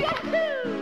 Yahoo!